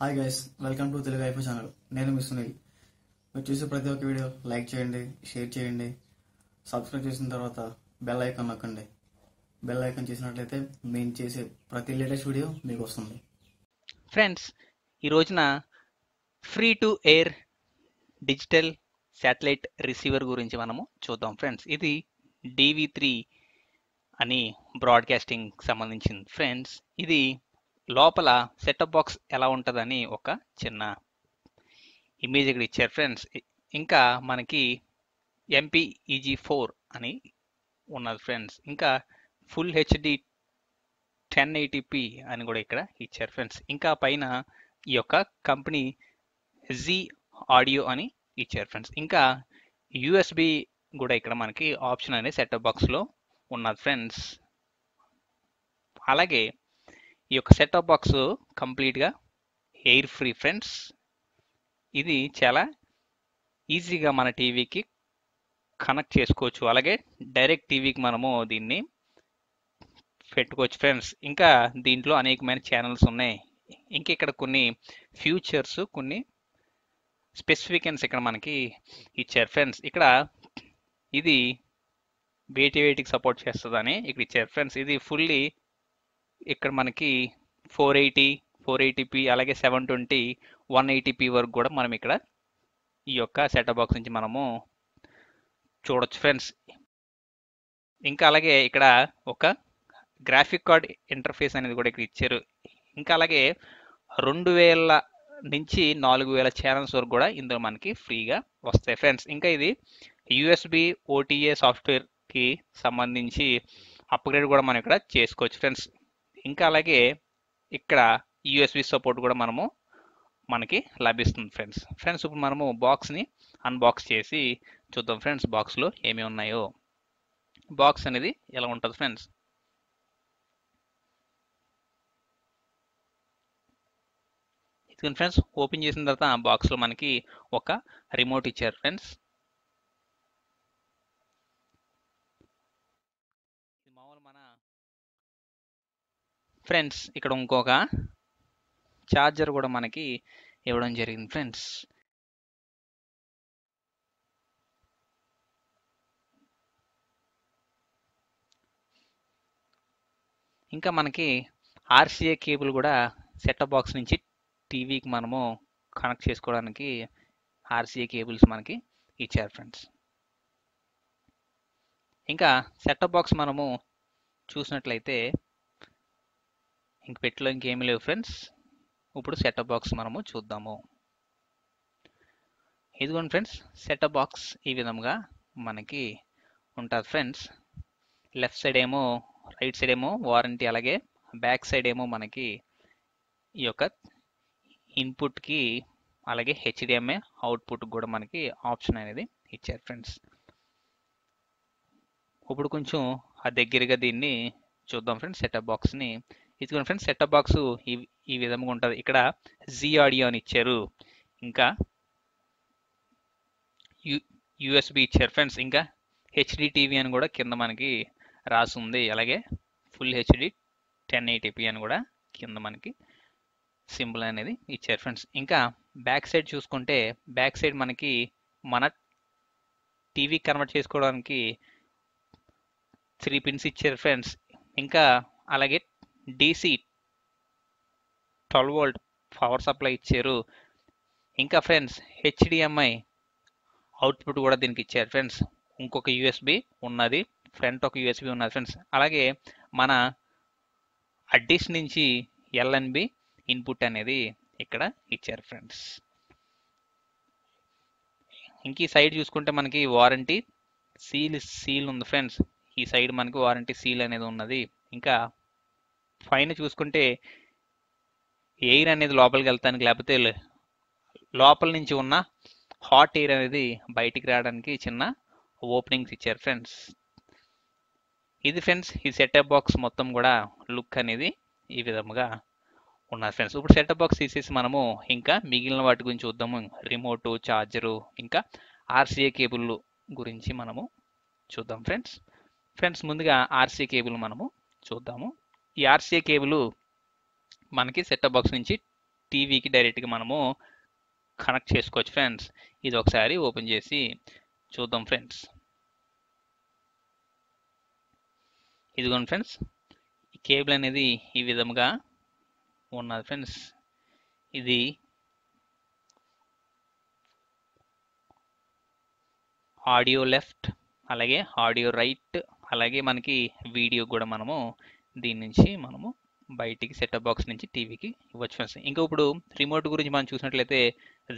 Hi guys welcome to Telugu ఐఫో channel నేను మీ సునీల్. మీరు చూసే ప్రతి ఒక్క వీడియో లైక్ చేయండి షేర్ చేయండి. సబ్స్క్రైబ్ చేసిన తర్వాత బెల్ ఐకాన్ నొక్కండి. బెల్ ఐకాన్ చేసినట్లయితే మేము చేసే ప్రతి లేటెస్ట్ వీడియో మీకు వస్తుంది. ఫ్రెండ్స్ ఈ రోజున free to air digital satellite receiver గురించి మనము చూద్దాం. ఫ్రెండ్స్ ఇది డివి త్రీ అని బ్రాడ్కాస్టింగ్ సంబంధించింది. ఫ్రెండ్స్ ఇది లోపల సెటప్ బాక్స్ ఎలా ఉంటుందని ఒక చిన్న ఇమేజ్ ఇక్కడ ఇచ్చారు ఫ్రెండ్స్. ఇంకా మనకి ఎంపీఈజీ ఫోర్ అని ఉన్నది ఫ్రెండ్స్. ఇంకా ఫుల్ హెచ్డి టెన్ ఎయిటీపీ అని కూడా ఇక్కడ ఇచ్చారు ఫ్రెండ్స్. ఇంకా పైన ఈ యొక్క కంపెనీ జీ ఆడియో అని ఇచ్చారు ఫ్రెండ్స్. ఇంకా యూఎస్బి కూడా ఇక్కడ మనకి ఆప్షన్ అనేది సెటప్ బాక్స్లో ఉన్నది ఫ్రెండ్స్. అలాగే ఈ యొక్క సెటప్ బాక్స్ కంప్లీట్గా ఎయిర్ ఫ్రీ ఫ్రెండ్స్ ఇది చాలా ఈజీగా మన టీవీకి కనెక్ట్ చేసుకోవచ్చు. అలాగే డైరెక్ట్ టీవీకి మనము దీన్ని పెట్టుకోవచ్చు ఫ్రెండ్స్ ఇంకా దీంట్లో అనేకమైన ఛానల్స్ ఉన్నాయి. ఇంకా ఇక్కడ కొన్ని ఫ్యూచర్స్ కొన్ని స్పెసిఫికెన్స్ ఇక్కడ మనకి ఇచ్చారు ఫ్రెండ్స్ ఇక్కడ ఇది వేటి వేటికి సపోర్ట్ చేస్తుందని ఇక్కడ ఇచ్చారు ఫ్రెండ్స్ ఇది ఫుల్లీ ఇక్కడ మనకి four eighty four eighty P అలాగే seven twenty one eighty P వరకు కూడా మనం ఇక్కడ ఈ యొక్క సెటప్ బాక్స్ నుంచి మనము చూడొచ్చు ఫ్రెండ్స్. ఇంకా అలాగే ఇక్కడ ఒక గ్రాఫిక్ కార్డ్ ఇంటర్ఫేస్ అనేది కూడా ఇక్కడ ఇచ్చారు. ఇంకా అలాగే రెండు వేల నుంచి నాలుగు వేల ఛానల్స్ వరకు కూడా ఇందులో మనకి ఫ్రీగా వస్తాయి ఫ్రెండ్స్. ఇంకా ఇది యూఎస్బి ఓటీఏ సాఫ్ట్వేర్కి సంబంధించి అప్గ్రేడ్ కూడా మనం ఇక్కడ చేసుకోవచ్చు ఫ్రెండ్స్. ఇంకా అలాగే ఇక్కడ యూఎస్బి సపోర్ట్ కూడా మనము మనకి లభిస్తుంది ఫ్రెండ్స్. ఫ్రెండ్స్ ఇప్పుడు మనము బాక్స్ని అన్బాక్స్ చేసి చూద్దాం ఫ్రెండ్స్ బాక్స్లో ఏమేమి ఉన్నాయో. బాక్స్ అనేది ఎలా ఉంటుంది ఫ్రెండ్స్? ఇదిగోండి ఫ్రెండ్స్ ఓపెన్ చేసిన తర్వాత బాక్స్లో మనకి ఒక రిమోట్ ఇచ్చారు ఫ్రెండ్స్ ఇది మామూలు మన ఫ్రెండ్స్ ఇక్కడ ఇంకొక ఛార్జర్ కూడా మనకి ఇవ్వడం జరిగింది ఫ్రెండ్స్. ఇంకా మనకి ఆర్సీఏ కేబుల్ కూడా సెటప్ బాక్స్ నుంచి టీవీకి మనము కనెక్ట్ చేసుకోవడానికి ఆర్సీఏ కేబుల్స్ మనకి ఇచ్చారు ఫ్రెండ్స్. ఇంకా సెటప్ బాక్స్ మనము చూసినట్లయితే ఇంక పెట్టిలో ఇంకేమీ లేవు ఫ్రెండ్స్. ఇప్పుడు సెటప్ బాక్స్ మనము చూద్దాము. ఇదిగోండి ఫ్రెండ్స్ సెటప్ బాక్స్ ఈ విధంగా మనకి ఉంటుంది ఫ్రెండ్స్. లెఫ్ట్ సైడ్ ఏమో రైట్ సైడ్ ఏమో వారంటీ అలాగే బ్యాక్ సైడ్ ఏమో మనకి ఈ యొక్క ఇన్పుట్కి అలాగే హెచ్డిఎంఏ అవుట్పుట్ కూడా మనకి ఆప్షన్ అనేది ఇచ్చారు ఫ్రెండ్స్. ఇప్పుడు కొంచెం ఆ దగ్గరగా దీన్ని చూద్దాం ఫ్రెండ్స్ సెటప్ బాక్స్ని ఇదిగోండి ఫ్రెండ్స్ సెటప్ బాక్స్ ఈ ఈ విధంగా ఉంటుంది. ఇక్కడ జీ ఆడియో అని ఇచ్చారు. ఇంకా యు యూఎస్బి ఇచ్చారు ఫ్రెండ్స్. ఇంకా హెచ్డి టీవీ అని కూడా కింద మనకి రాసి ఉంది అలాగే ఫుల్ హెచ్డి టెన్ ఎయిటీపీ అని కూడా కింద మనకి సింబల్ అనేది ఇచ్చారు ఫ్రెండ్స్. ఇంకా బ్యాక్ సైడ్ చూసుకుంటే బ్యాక్ సైడ్ మనకి మన టీవీ కన్వర్ట్ చేసుకోవడానికి త్రీ పిన్స్ ఇచ్చారు ఫ్రెండ్స్. ఇంకా అలాగే DC twelve volt power supply ఇచ్చారు. ఇంకా ఫ్రెండ్స్ హెచ్డిఎంఐ అవుట్పుట్ కూడా దీనికి ఇచ్చారు. ఫ్రెండ్స్ ఇంకొక యూఎస్బి ఉన్నది. ఫ్రంట్ ఒక యూఎస్బి ఉన్నది ఫ్రెండ్స్ అలాగే మన అడ్డిస్ నుంచి ఎల్ఎన్బి ఇన్పుట్ అనేది ఇక్కడ ఇచ్చారు ఫ్రెండ్స్ ఇంక ఈ సైడ్ చూసుకుంటే మనకి వారంటీ సీల్ సీల్ ఉంది ఫ్రెండ్స్ ఈ సైడ్ మనకి వారంటీ సీల్ అనేది ఉన్నది. ఇంకా పైన చూసుకుంటే ఎయిర్ అనేది లోపలికి వెళ్తానికి లేకపోతే లోపల నుంచి ఉన్న హాట్ ఎయిర్ అనేది బయటికి రావడానికి చిన్న ఓపెనింగ్స్ ఇచ్చారు ఫ్రెండ్స్. ఇది ఫ్రెండ్స్ ఈ సెటప్ బాక్స్ మొత్తం కూడా లుక్ అనేది ఈ విధముగా ఉన్నారు ఫ్రెండ్స్. ఇప్పుడు సెటప్ బాక్స్ తీసేసి మనము ఇంకా మిగిలిన వాటి గురించి చూద్దాము. రిమోటు ఛార్జరు ఇంకా ఆర్సీఏ కేబుల్ గురించి మనము చూద్దాం ఫ్రెండ్స్. ఫ్రెండ్స్ ముందుగా ఆర్సీఏ కేబుల్ మనము చూద్దాము. ఈ ఆర్సీఏ కేబుల్ మనకి సెటప్ బాక్స్ నుంచి టీవీకి డైరెక్ట్గా మనము కనెక్ట్ చేసుకోవచ్చు ఫ్రెండ్స్. ఇది ఒకసారి ఓపెన్ చేసి చూద్దాం ఫ్రెండ్స్. ఇదిగోండి ఫ్రెండ్స్. ఈ కేబుల్ అనేది ఈ విధంగా ఉన్నది ఫ్రెండ్స్. ఇది ఆడియో లెఫ్ట్ అలాగే ఆడియో రైట్ అలాగే మనకి వీడియో కూడా మనము దీని నుంచి మనము బయటికి సెటప్ బాక్స్ నుంచి టీవీకి ఇవ్వచ్చు ఫ్రెండ్స్. ఇంకా ఇప్పుడు రిమోట్ గురించి మనం చూసినట్లయితే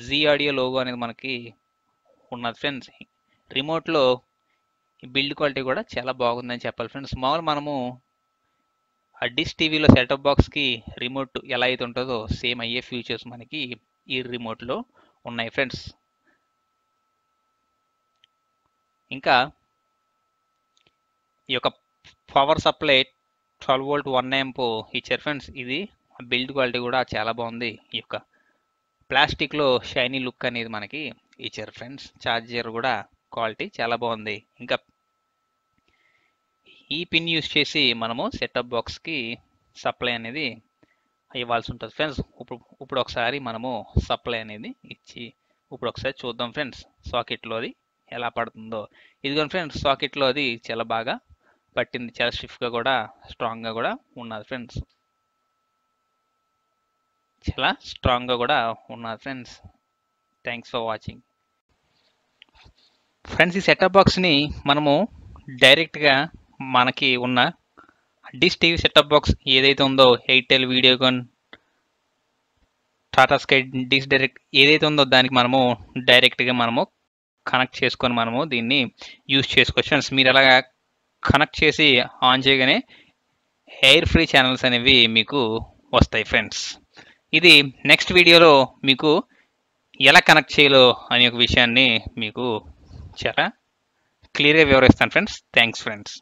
జీ ఆడియో లోగో అనేది మనకి ఉన్నది ఫ్రెండ్స్. రిమోట్లో బిల్డ్ క్వాలిటీ కూడా చాలా బాగుందని చెప్పాలి ఫ్రెండ్స్. మామూలు మనము ఆ డిష్ టీవీలో సెటప్ బాక్స్కి రిమోట్ ఎలా అయితే ఉంటుందో సేమ్ అయ్యే ఫీచర్స్ మనకి ఈ రిమోట్లో ఉన్నాయి ఫ్రెండ్స్. ఇంకా ఈ యొక్క power supply twelve volt one amp ఇచ్చారు ఫ్రెండ్స్ ఇది బిల్డ్ క్వాలిటీ కూడా చాలా బాగుంది. ఈ యొక్క ప్లాస్టిక్లో షైనీ లుక్ అనేది మనకి ఇచ్చారు ఫ్రెండ్స్ ఛార్జర్ కూడా క్వాలిటీ చాలా బాగుంది. ఇంకా ఈ పిన్ యూస్ చేసి మనము సెటప్ బాక్స్కి సప్లై అనేది ఇవ్వాల్సి ఉంటుంది ఫ్రెండ్స్ ఇప్పుడు ఇప్పుడు ఒకసారి మనము సప్లై అనేది ఇచ్చి ఇప్పుడు ఒకసారి చూద్దాం ఫ్రెండ్స్ సాకెట్లో అది ఎలా పడుతుందో. ఇదిగోండి ఫ్రెండ్స్ సాకెట్లో అది చాలా బాగా పట్టింది. చాలా స్టిఫ్గా కూడా స్ట్రాంగ్గా కూడా ఉన్నది ఫ్రెండ్స్. చాలా స్ట్రాంగ్గా కూడా ఉన్నది friends. Thanks for watching friends ఈ సెటప్ బాక్స్ని మనము డైరెక్ట్గా మనకి ఉన్న డిష్ టీవీ సెటప్ బాక్స్ ఏదైతే ఉందో Airtel Videocon Tata Sky dish direct ఏదైతే ఉందో దానికి మనము డైరెక్ట్గా మనము కనెక్ట్ చేసుకొని మనము దీన్ని యూజ్ చేసుకోవచ్చు. ఫ్రెండ్స్ మీరు అలాగా కనెక్ట్ చేసి ఆన్ చేయగానే ఎయిర్ ఫ్రీ ఛానల్స్ అనేవి మీకు వస్తాయి ఫ్రెండ్స్. ఇది నెక్స్ట్ వీడియోలో మీకు ఎలా కనెక్ట్ చేయాలో అనే ఒక విషయాన్ని మీకు చాలా క్లియర్గా వివరిస్తాను ఫ్రెండ్స్. Thanks friends.